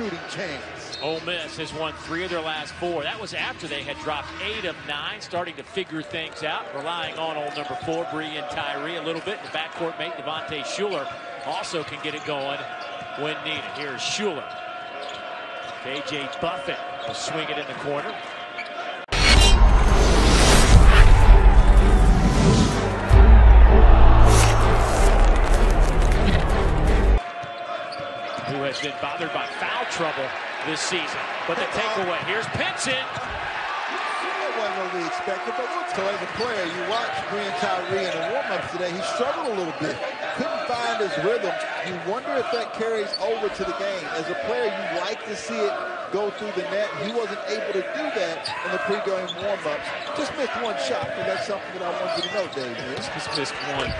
shooting chance. Ole Miss has won three of their last four. That was after they had dropped eight of nine, starting to figure things out, relying on old number four, Breein Tyree, a little bit. The backcourt mate, Devontae Shuler, also can get it going when needed. Here's Shuler. KJ Buffen will swing it in the corner. This season. But the takeaway, here's Pinson. That wasn't what we expected, but look, so as a player, you watch Breein Tyree in the warm-ups today, he struggled a little bit. Couldn't find his rhythm. You wonder if that carries over to the game. As a player, you like to see it go through the net. He wasn't able to do that in the pre-game warm-ups. Just missed one shot, but that's something that I wanted you to know, Dave. Just missed one.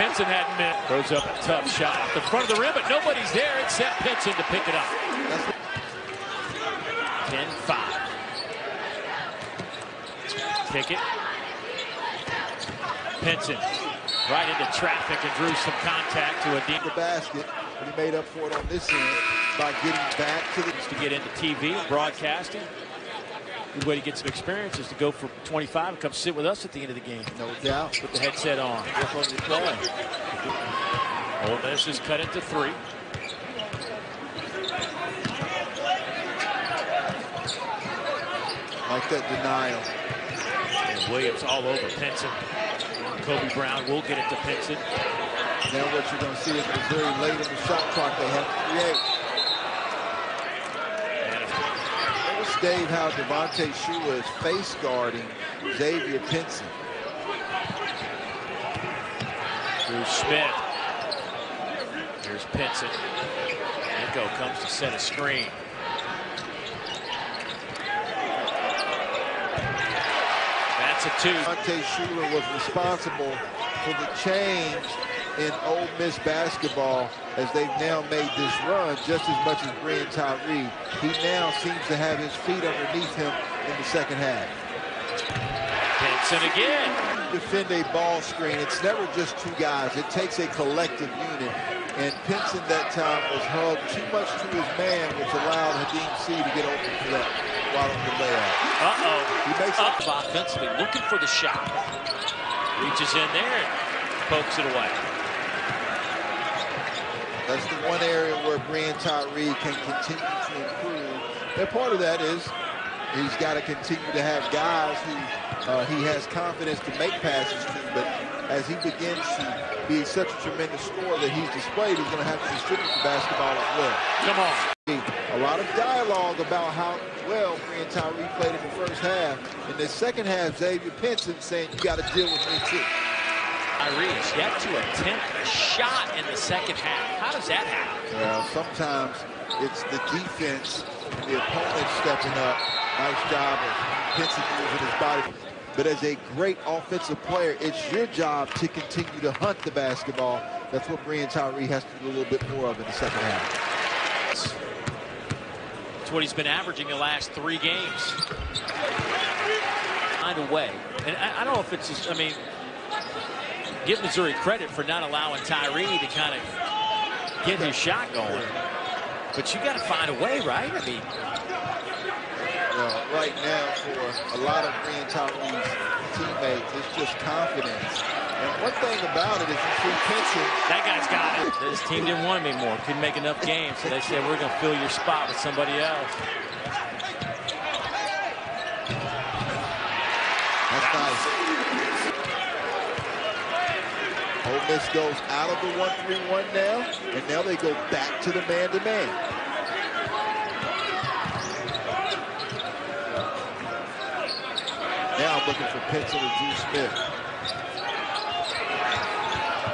Pinson hadn't missed. Throws up a tough shot off the front of the rim, but nobody's there except Pinson to pick it up. Pickett. Pinson right into traffic and drew some contact to a deep. The basket, and he made up for it on this end by getting back to the. To get into TV and broadcasting. Good way to get some experience is to go for 25 and come sit with us at the end of the game. No doubt. Put the headset on. Work on your play. Ole Miss is cut into three. Like that denial. Williams all over Pinson. Kobe Brown will get it to Pinson. Now what you're going to see is Missouri late in the shot clock they have to create. Notice, Dave, how Devontae Shuler is face guarding Xavier Pinson. Dru Smith. Here's Pinson. Nikko comes to set a screen. That's a two. Devontae Shuler was responsible for the change in Ole Miss basketball as they've now made this run just as much as Breein Tyree. He now seems to have his feet underneath him in the second half. Pinson again. Defend a ball screen. It's never just two guys. It takes a collective unit. And Pinson that time was hugged too much to his man, which allowed Khadim Sy to get open for that while on the layout. Uh-oh. He makes Up offensively, looking for the shot. Reaches in there and pokes it away. That's the one area where Breein Tyree can continue to improve. And part of that is he's got to continue to have guys who uh, he has confidence to make passes to. But as he begins to be such a tremendous scorer that he's displayed, he's going to have to distribute the basketball as well. Come on. A lot of dialogue about how well Breein Tyree played in the first half. In the second half, Xavier Pinson saying, you got to deal with me too. Tyree is yet to attempt a shot in the second half. How does that happen? Well, sometimes it's the defense, the opponent stepping up. Nice job of Pinson using his body. But as a great offensive player, it's your job to continue to hunt the basketball. That's what Breein Tyree has to do a little bit more of in the second half. What he's been averaging the last three games. Find a way. And I, I don't know if it's just, I mean, give Missouri credit for not allowing Tyree to kind of get his shot going. But you got to find a way, right? I mean, Well, right now, for a lot of Breein Tyree's teammates, it's just confidence. And one thing about it is you see Pinson that guy's got it. This team didn't want him anymore. Couldn't make enough games. So they said, we're going to fill your spot with somebody else. That's nice. Ole Miss goes out of the 1-3-1 now, and now they go back to the man-to-man. Now I'm looking for Pinson or Dru Smith.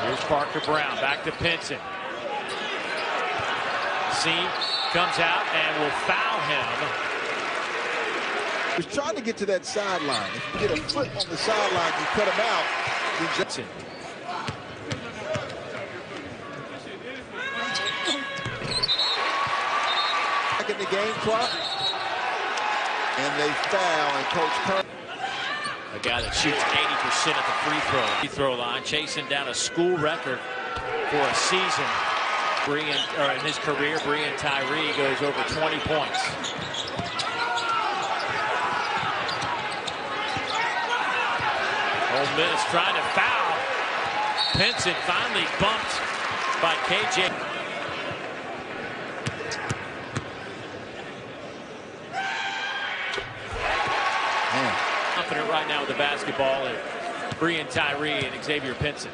Here's Parker Braun, back to Pinson. See, comes out and will foul him. He's trying to get to that sideline. If you get a foot on the sideline, you cut him out. then Johnson. Back in the game clock. And they foul, and Coach A guy that shoots 80% at the free throw free throw line, chasing down a school record for a season Breein, or in his career, Breein Tyree goes over 20 points. Ole Miss trying to foul. Pinson finally bumped by KJ. Man. Confident right now with the basketball. And Breein Tyree and Xavier Pinson.